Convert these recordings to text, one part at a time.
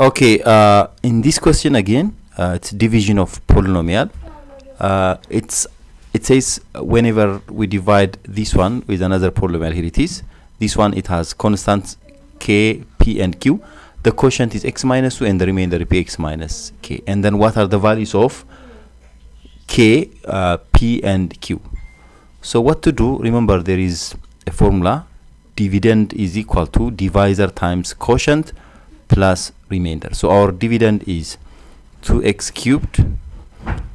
Okay, uh, in this question again, uh, it's division of polynomial. Uh, it's it says whenever we divide this one with another polynomial, here it is. This one it has constants k, p, and q. The quotient is x minus 2 and the remainder px minus k. And then what are the values of k, uh, p, and q? So what to do? Remember there is a formula. Dividend is equal to divisor times quotient plus remainder. So our dividend is 2x cubed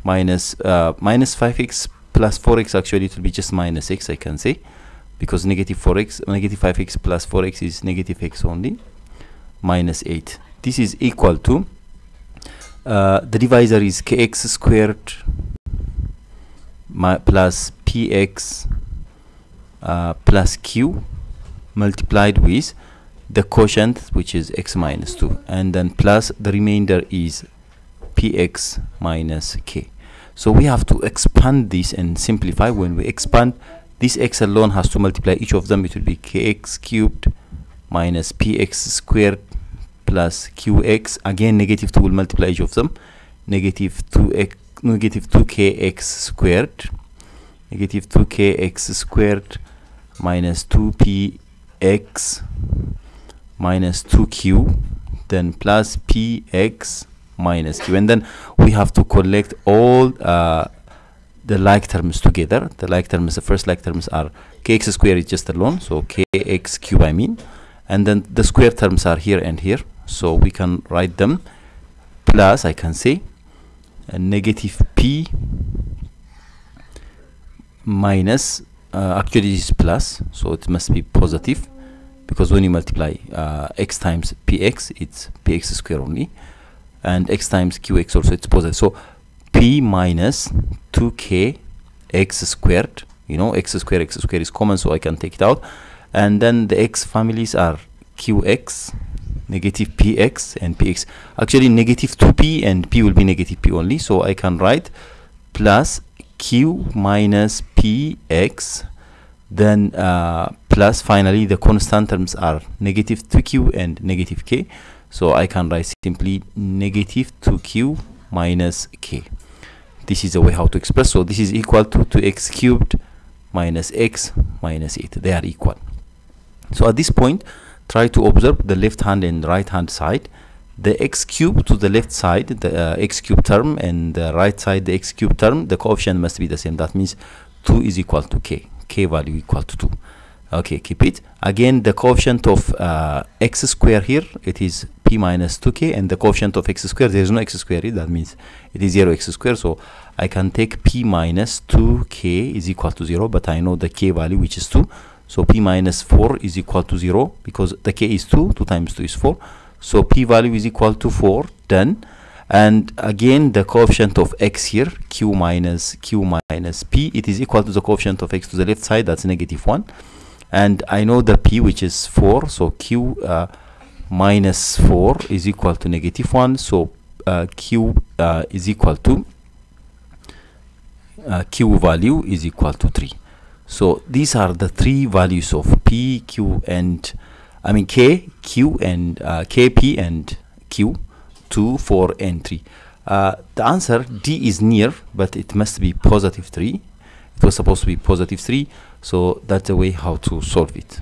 minus uh, minus 5x plus 4x actually it will be just minus x I can say because negative 4x negative 5x plus 4x is negative x only minus 8 this is equal to uh, the divisor is kx squared plus px uh, plus q multiplied with the quotient which is x minus 2 and then plus the remainder is px minus k. So we have to expand this and simplify. When we expand this x alone has to multiply each of them. It will be kx cubed minus px squared plus qx. Again negative 2 will multiply each of them. Negative 2x negative 2kx squared. Negative 2kx squared minus 2px minus 2q then plus px minus q. And then we have to collect all uh, the like terms together. The like terms the first like terms are kx square is just alone so kx cube i mean. And then the square terms are here and here so we can write them. Plus i can say a negative p minus uh, actually is plus so it must be positive because when you multiply uh, x times px it's px square only and x times qx also it's positive so p minus 2k x squared you know x squared x squared is common so i can take it out. And then the x families are qx negative px and px. Actually negative 2p and p will be negative p only so i can write plus q minus px then uh, plus finally the constant terms are negative 2q and negative k. So I can write simply negative 2q minus k. This is the way how to express. So this is equal to 2x cubed minus x minus 8 they are equal. So at this point try to observe the left hand and right hand side. The x cube to the left side the uh, x cube term and the right side the x cube term the coefficient must be the same. That means 2 is equal to k k value equal to 2 okay keep it. Again the coefficient of uh, x square here it is p minus 2k and the coefficient of x square there is no x square here that means it is 0 x square so I can take p minus 2k is equal to 0 but I know the k value which is 2 so p minus 4 is equal to 0 because the k is 2 2 times 2 is 4 so p value is equal to 4 done and again the coefficient of x here q minus q minus p it is equal to the coefficient of x to the left side that's negative 1 and I know the p which is 4 so q uh, minus 4 is equal to negative 1 so uh, q uh, is equal to uh, q value is equal to 3 so these are the three values of p q and I mean k q and uh, kp and q 2 4 and 3 uh, the answer d is near but it must be positive 3 it was supposed to be positive 3 so that's the way how to solve it